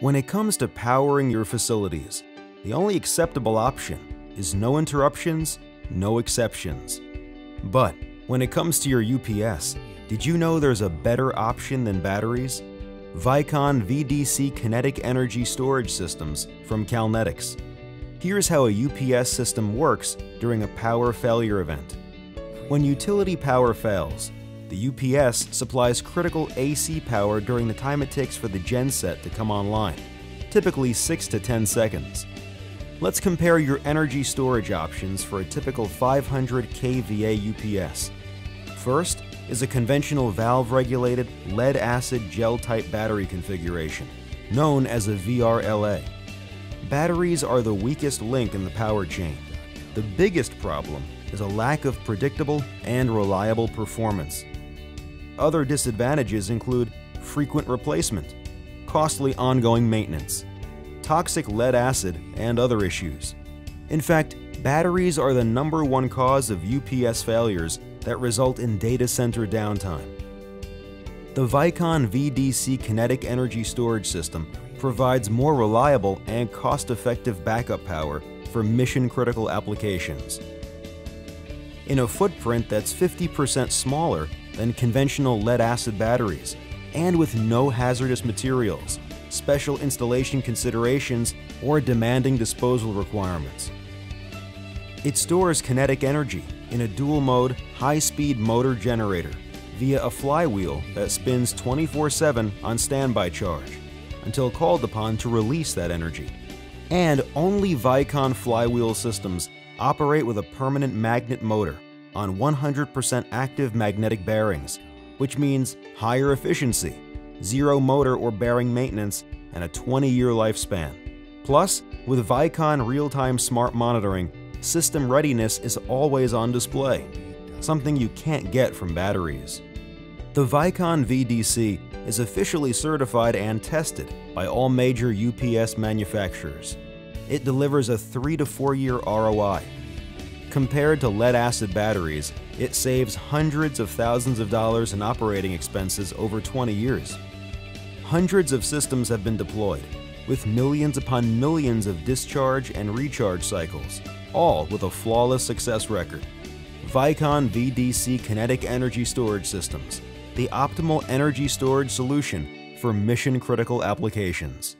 When it comes to powering your facilities, the only acceptable option is no interruptions, no exceptions. But when it comes to your UPS, did you know there's a better option than batteries? VYCON VDC Kinetic Energy Storage Systems from Calnetix. Here's how a UPS system works during a power failure event. When utility power fails, the UPS supplies critical AC power during the time it takes for the genset to come online, typically 6 to 10 seconds. Let's compare your energy storage options for a typical 500 kVA UPS. First is a conventional valve-regulated lead-acid gel-type battery configuration, known as a VRLA. Batteries are the weakest link in the power chain. The biggest problem is a lack of predictable and reliable performance. Other disadvantages include frequent replacement, costly ongoing maintenance, toxic lead acid, and other issues. In fact, batteries are the number one cause of UPS failures that result in data center downtime. The VYCON VDC Kinetic Energy Storage System provides more reliable and cost-effective backup power for mission-critical applications. In a footprint that's 50% smaller than conventional lead-acid batteries, and with no hazardous materials, special installation considerations, or demanding disposal requirements. It stores kinetic energy in a dual-mode, high-speed motor generator via a flywheel that spins 24-7 on standby charge until called upon to release that energy. And only VYCON flywheel systems operate with a permanent magnet motor on 100% active magnetic bearings, which means higher efficiency, zero motor or bearing maintenance, and a 20-year lifespan. Plus, with VYCON real-time smart monitoring, system readiness is always on display, something you can't get from batteries. The VYCON VDC is officially certified and tested by all major UPS manufacturers. It delivers a 3 to 4 year ROI. Compared to lead acid batteries, it saves hundreds of thousands of dollars in operating expenses over 20 years. Hundreds of systems have been deployed, with millions upon millions of discharge and recharge cycles, all with a flawless success record. VYCON VDC Kinetic Energy Storage Systems, the optimal energy storage solution for mission-critical applications.